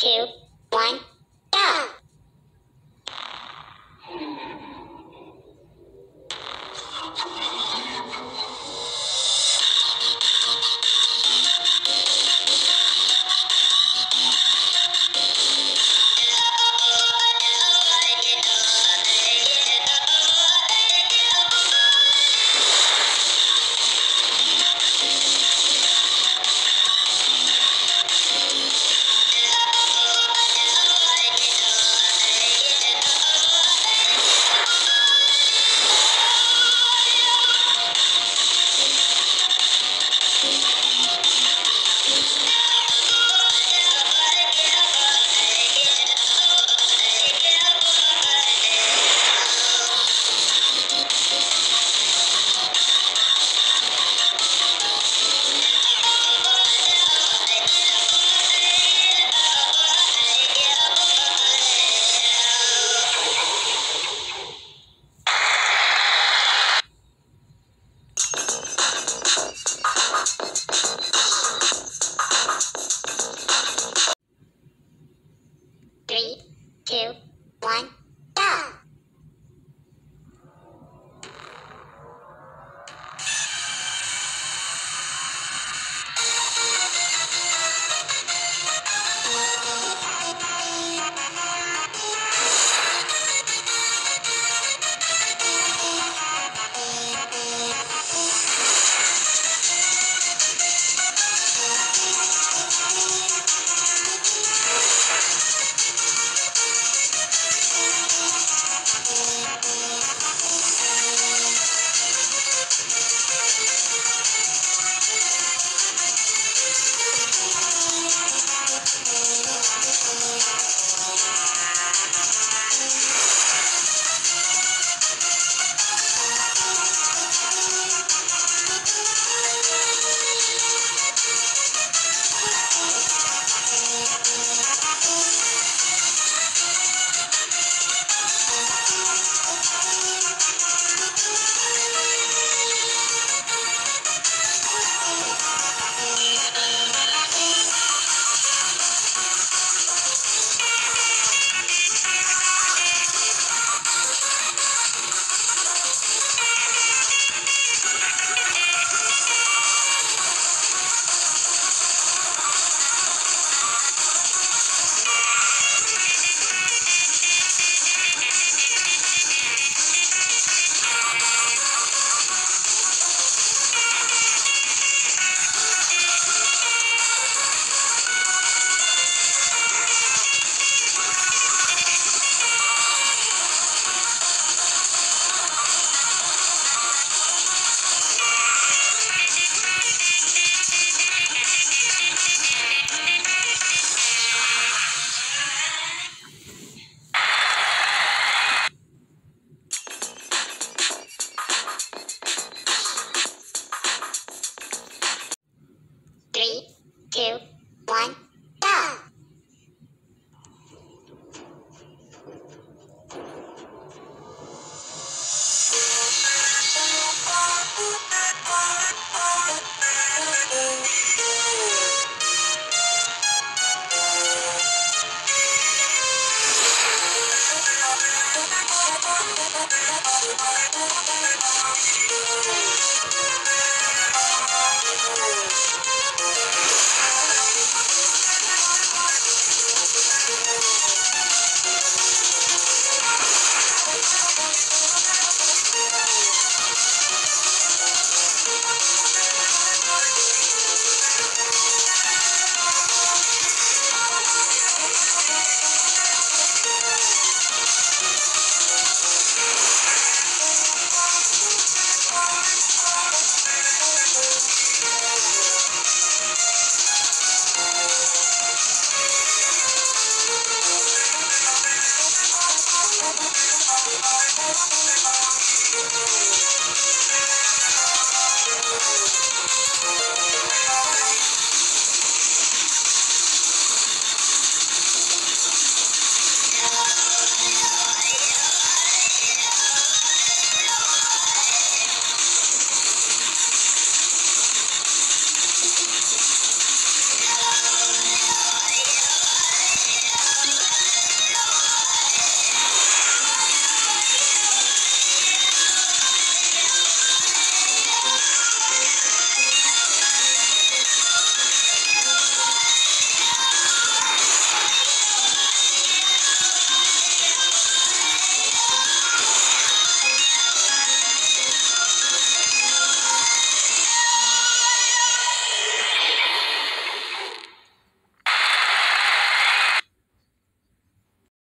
two,